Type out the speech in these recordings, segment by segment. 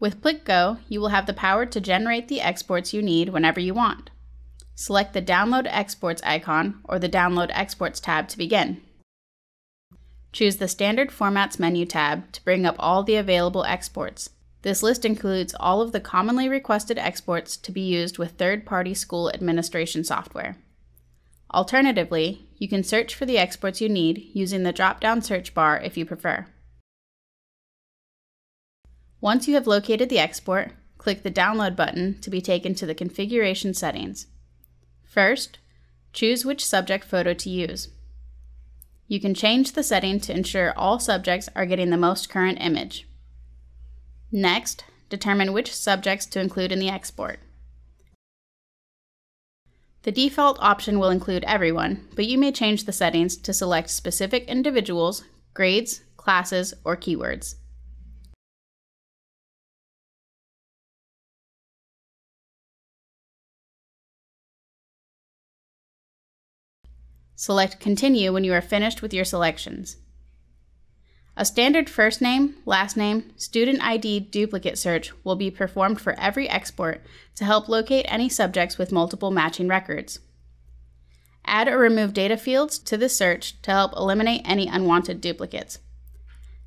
With PLIC Go, you will have the power to generate the exports you need whenever you want. Select the Download Exports icon or the Download Exports tab to begin. Choose the Standard Formats menu tab to bring up all the available exports. This list includes all of the commonly requested exports to be used with third-party school administration software. Alternatively, you can search for the exports you need using the drop-down search bar if you prefer. Once you have located the export, click the Download button to be taken to the configuration settings. First, choose which subject photo to use. You can change the setting to ensure all subjects are getting the most current image. Next, determine which subjects to include in the export. The default option will include everyone, but you may change the settings to select specific individuals, grades, classes, or keywords. Select Continue when you are finished with your selections. A standard first name, last name, student ID duplicate search will be performed for every export to help locate any subjects with multiple matching records. Add or remove data fields to the search to help eliminate any unwanted duplicates.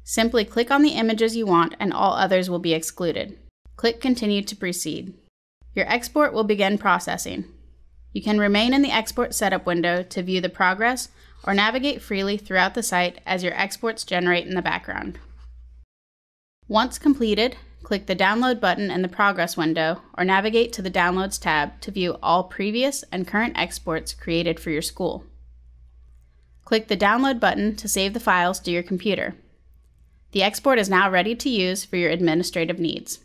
Simply click on the images you want and all others will be excluded. Click Continue to proceed. Your export will begin processing. You can remain in the Export Setup window to view the progress or navigate freely throughout the site as your exports generate in the background. Once completed, click the Download button in the Progress window or navigate to the Downloads tab to view all previous and current exports created for your school. Click the Download button to save the files to your computer. The export is now ready to use for your administrative needs.